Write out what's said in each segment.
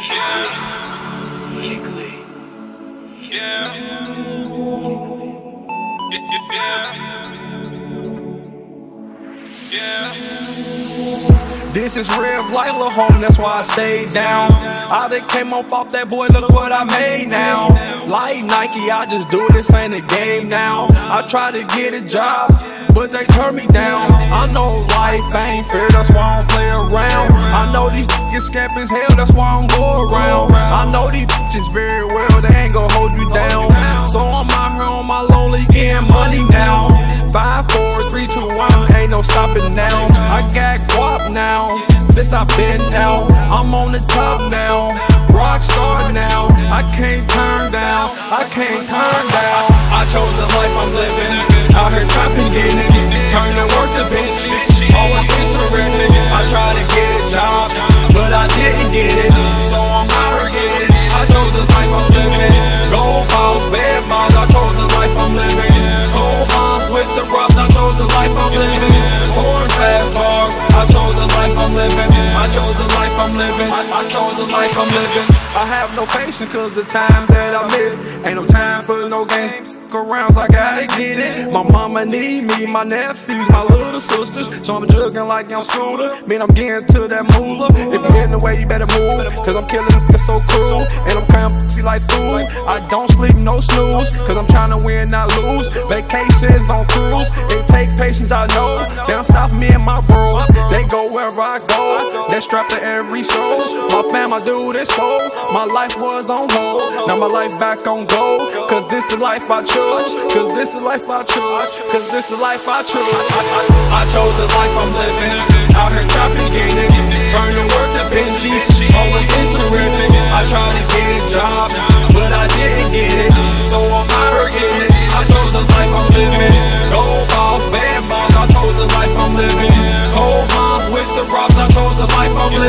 Yeah. Kick Lee. Yeah. Yeah. yeah. This is real life, little home, that's why I stayed down. I done came up off that boy, look what I made now. Like Nike, I just do this ain't a game now. I try to get a job, but they turn me down. I know life ain't fair, that's why I don't play around. I know these niggas scamp as hell, that's why I don't go around. I know these bitches very well, they ain't gonna hold you down. So I'm out here on my lonely, getting money now. Five, four, three, two, one, ain't no stopping now. I got guap now, since I've been out. I'm on the top now, rock star now. I can't turn down, I can't turn down. I chose the life I'm living, out here trapping, getting I'm living. I chose the life I'm living. I, chose the life I'm living. I have no patience cause the time that I miss ain't no time for no games. Arounds, I gotta get it. My mama need me, my nephews, my little sisters. So I'm jugging like I'm Scooter. Man, I'm getting to that moolah. If you in the way, you better move. Cause I'm killing it so cruel. And I'm pussy like food. I don't sleep, no snooze. Cause I'm trying to win, not lose. Vacations on cruise. It take patience, I know. Down south, me and my bros. Wherever I go. They strapped to every show. My fam, I do this for. My life was on hold. Now my life back on gold. Cause this the life I chose. Cause this the life I chose. Cause this the life I chose. I, chose the life I'm living. Out here trapping, it. Turning I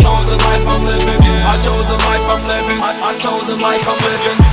chose the life I'm living. I chose the life I'm living. I chose the life I'm living.